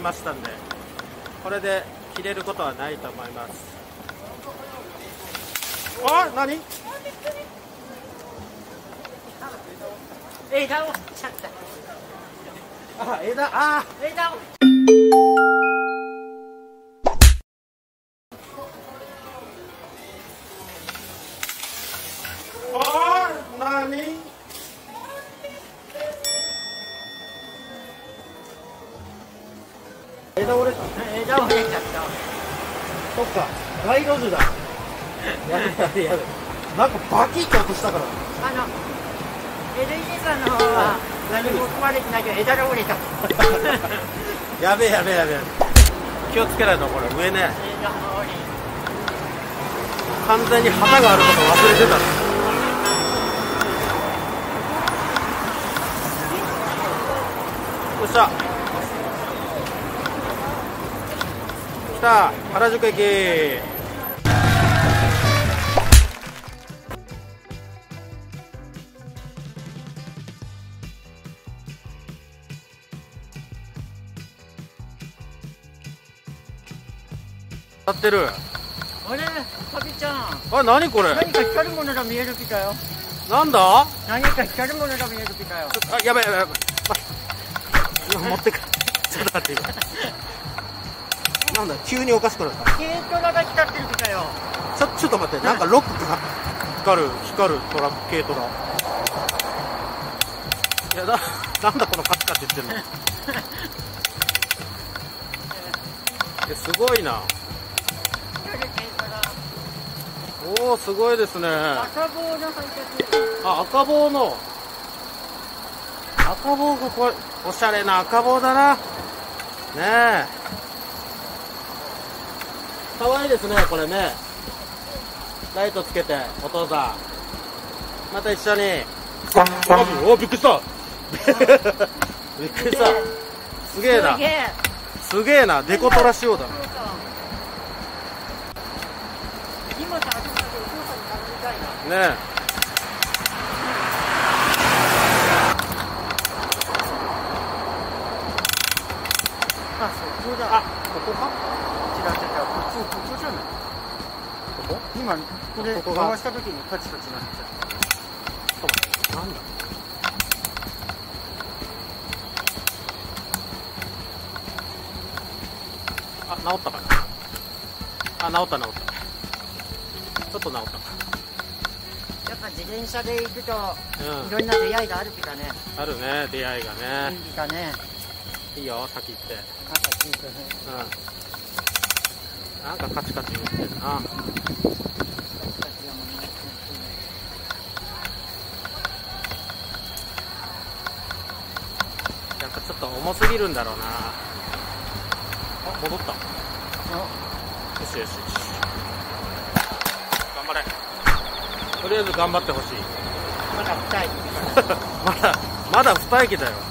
ましたんでこれで切れることはないと思います。あ何？枝をちゃった。あ枝あ枝を枝折れた。枝折れちゃった。そっか。街路樹だ。やべやべやべなんかバキッと落としたから。あの LED さんの方は何も含まれてないけど枝が折れた。やべえやべえやべえ。気をつけないとこれ上ね。完全に旗があること忘れてたよっしゃ来た。原宿駅。立ってる。あれ？かびちゃん。あ何これ？何か光るものが見えるピカよ。なんだ？あ何か光るものが見えるピカよ。やばいやばいやばい、ま、今 持ってく。ちょっと待って。今なんだ急におかしくなった。軽トラが光ってるピカよ。ちょちょっと待ってなんかロックが光る光るトラ軽トラ。いやななんだこのカチカチ言ってんの。えすごいな。おおすごいですね。赤棒の配達あ赤棒の。赤棒がこれおしゃれな赤棒だな。ねえかわいいですねこれね。ライトつけてお父さん。また一緒に。おおびっくりした。びっくりした。すげえな。すげえ。な。デコトラ仕様だな。今さ、あそこでお父さんに頼みたいな。ねあ、そこだ。あここか？こっち、ここじゃない？ここ？今、これ、ここが回した時にカチカチなっちゃなんだあ治ったかな？あ治った治ったちょっと治ったかう。やっぱ自転車で行くと、うんいろんな出会いがあるピカね。あるね出会いがねピカね。いいよ先行って朝聞いてね。うんなんかカチカチ言ってるな。カチカチがもうやっぱちょっと重すぎるんだろうな。あ戻った。よしよしよし。頑張れ。とりあえず頑張ってほしい。まだ深い。まだまだ二駅だよ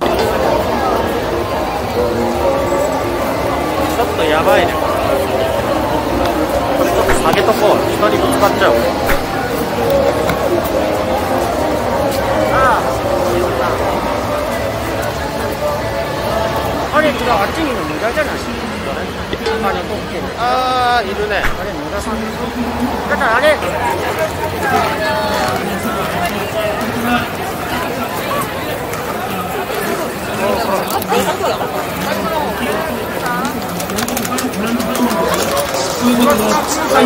ょっとやばいね。これちょっと下げとこう。人にぶつかっちゃう。ああ、あれ、違う、あっちにいるの無駄じゃない？あああいるね。あれ、野田さんだからあれ、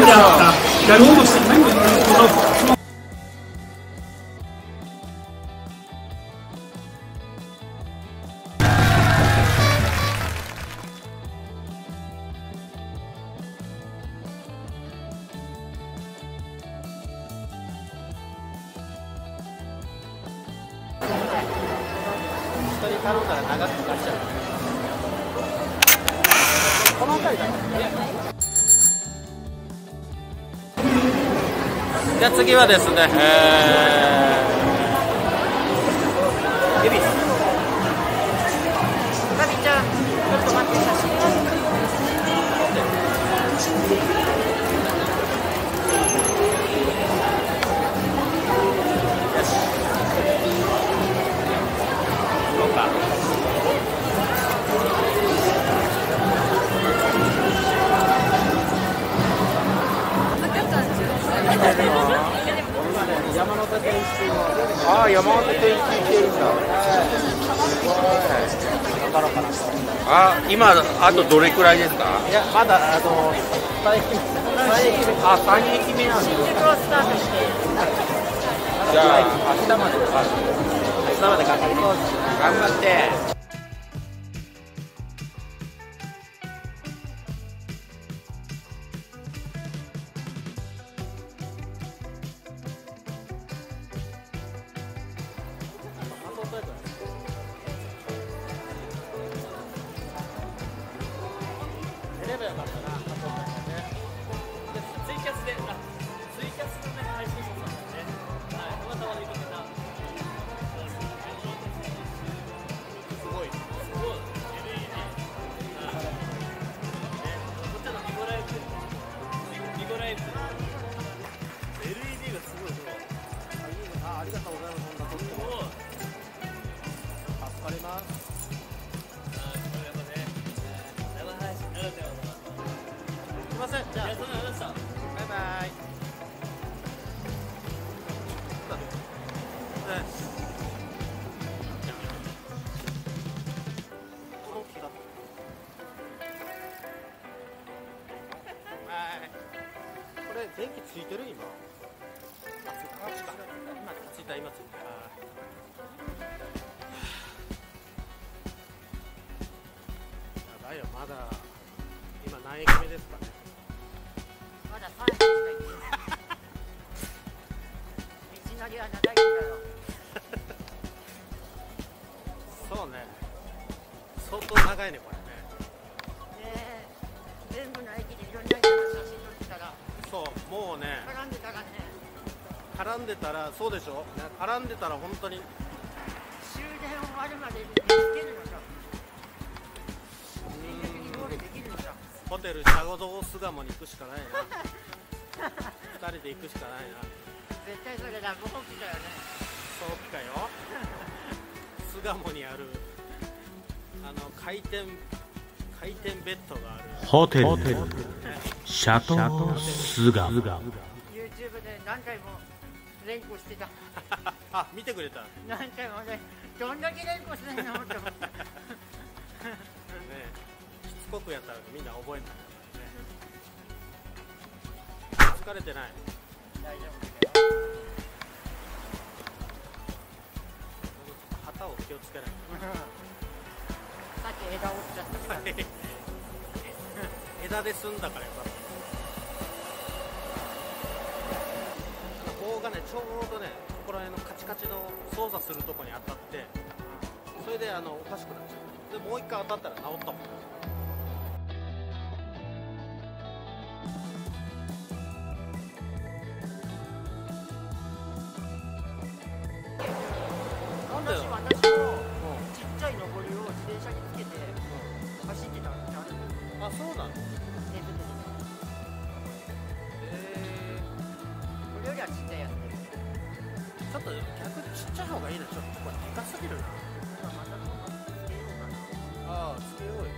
야, 야, 너무 멋있다. に頼んだら長くかかっちゃうこの辺りだじゃあ次はですねえー、山手線一周してるんだ。あ、今、あとどれくらいですか？いやまだあの3駅3駅目あ、3駅目なんです新宿をスタートしてじゃあ、明日までか。明日まで頑張って。りがとうございますそん。なとってすごい。助かりますあー、これやっぱね、生配信ならではの。すいません。じゃあありがとうございました。バイバイこれ電気ついてる今た今ついたやばいよまだ今何駅目ですかね。まだ3駅しか行ってない道のりは長いんだよそうね。相当長いね。これね。ね。全部の駅でいろんな人の写真撮ってたらそうもうね。絡んでたらね。絡んでたらそうでしょ、ね、絡んでたら本当に。終電終わるまでるのさ。現実にゴールできるのさ。ホテルシャゴド巣鴨に行くしかないな。二人で行くしかないな。絶対それラブホ機だよね。そうきかよ。巣鴨にあるあの回転回転ベッドがある。ホテル。シャトースガ YouTube で何回も連呼してた。あ見てくれた。ね何回もねどんだけ連呼してんのって思ってしつこくやったらみんな覚えたね疲れてない。大丈夫。だよ旗を気をつけないさっき枝折っちゃった 枝で済んだからよかっ棒がねちょうどねここら辺のカチカチの操作するとこに当たってそれであのおかしくなっちゃう。でもう一回当たったら治ったもん。私私もちっちゃい上りを自転車につけて走ってたのってあるあそうなの？りはちっちゃいやつでー、ちょっと逆にちっちゃい方がいいな。ちょっとこれでかすぎるな。今またつけようかな。ああつけようよ